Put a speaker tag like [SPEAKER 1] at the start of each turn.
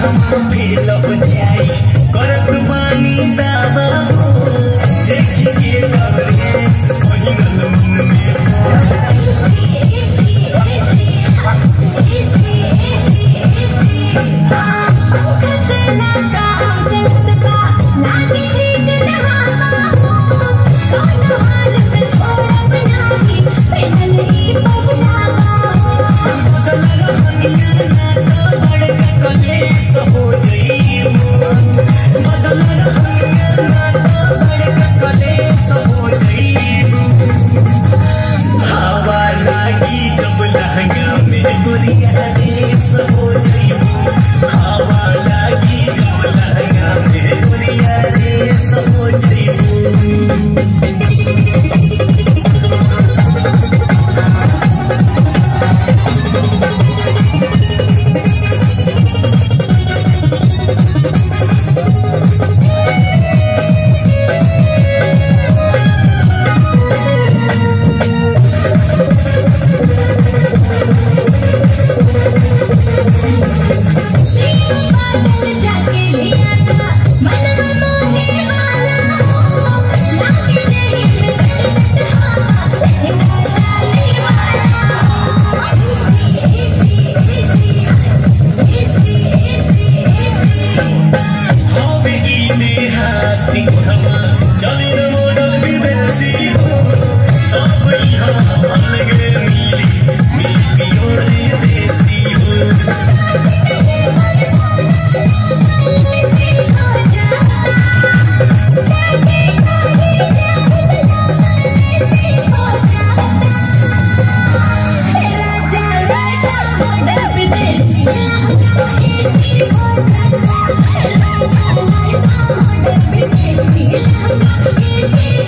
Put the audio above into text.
[SPEAKER 1] हमको भी लग जाए।
[SPEAKER 2] Thank you.